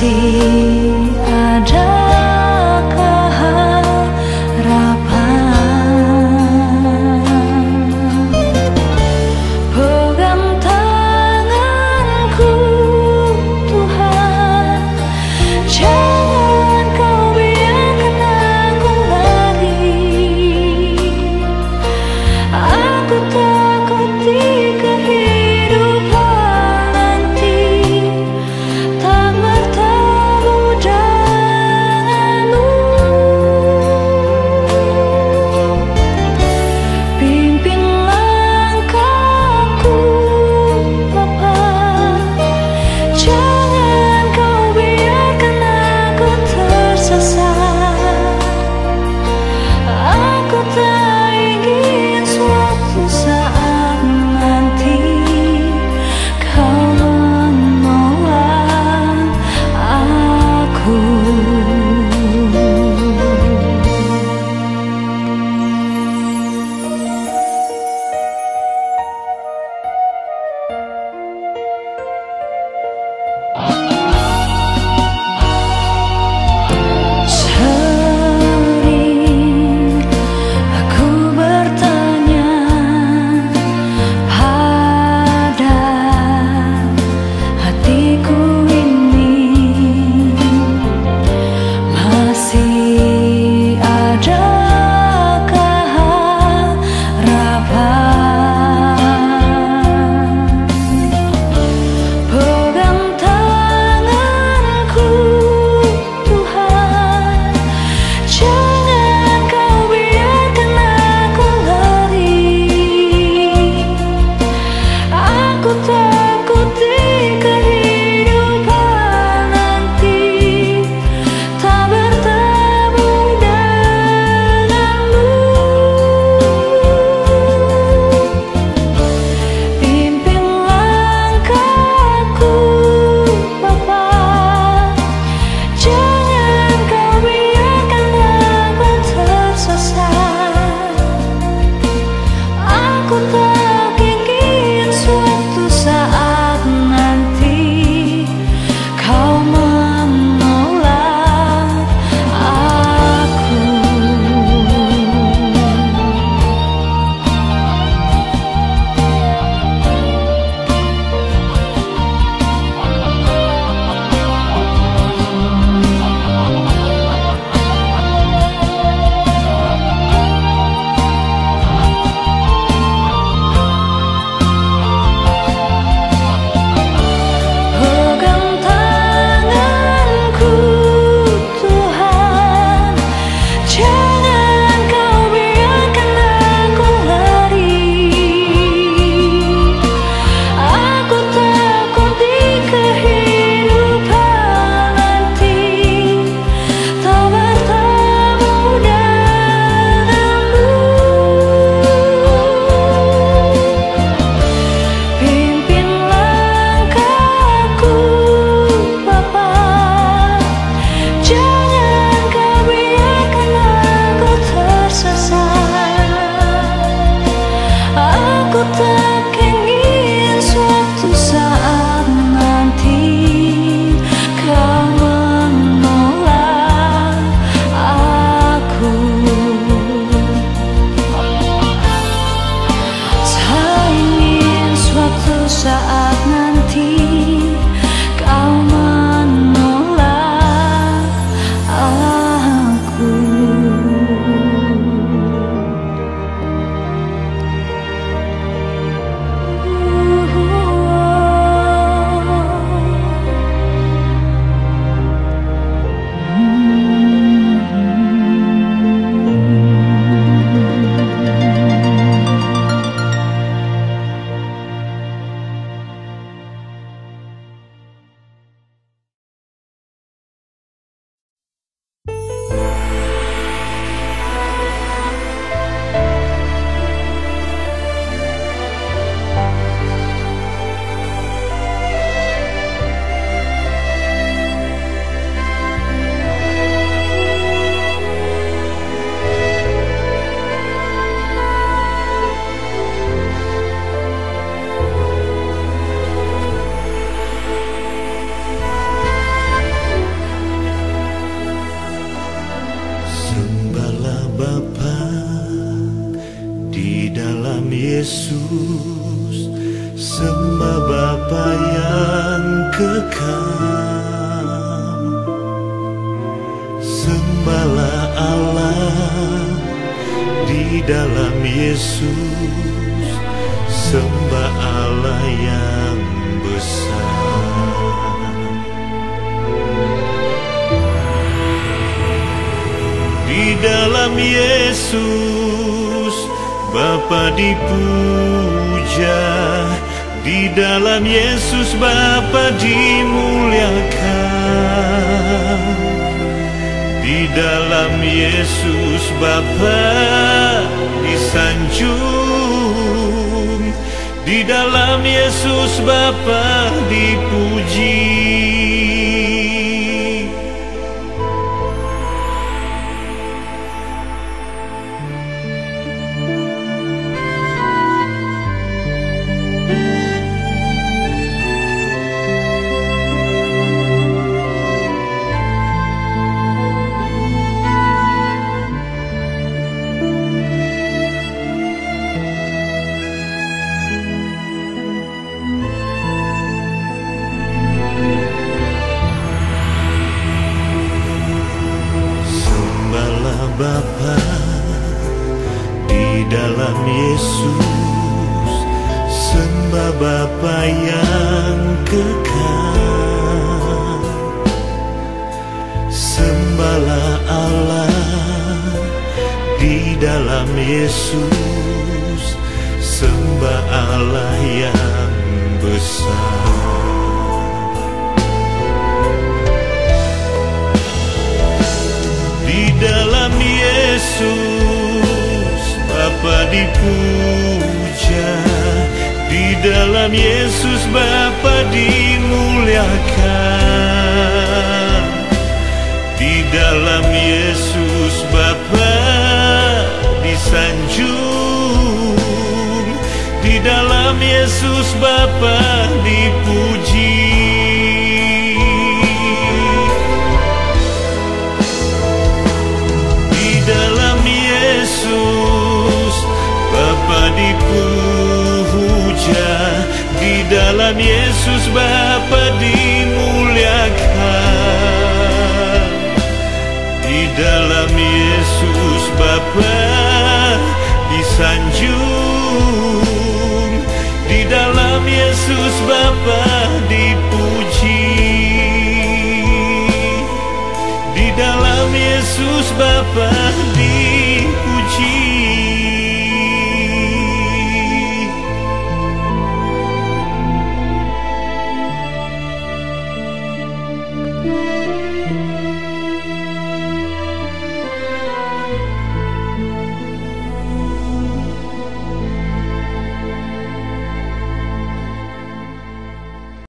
gì Yesus Sembah Bapa yang kekal. Sembahlah Allah di dalam Yesus Sembah Allah yang besar. Di dalam Yesus Bapa dipuja Di dalam Yesus Bapa dimuliakan. Di dalam Yesus Bapa disanjung Di dalam Yesus Bapa dipuji Bapa yang kekal? Sembahlah Allah di dalam Yesus. Sembah Allah yang besar dalam Yesus Bapa dimuliakan. Di dalam Yesus Bapa disanjung. Di dalam Yesus Bapa dipuji Yesus Bapa dimuliakan. Di dalam Yesus Bapa disanjung. Di dalam Yesus Bapa dipuji. Di dalam Yesus Bapa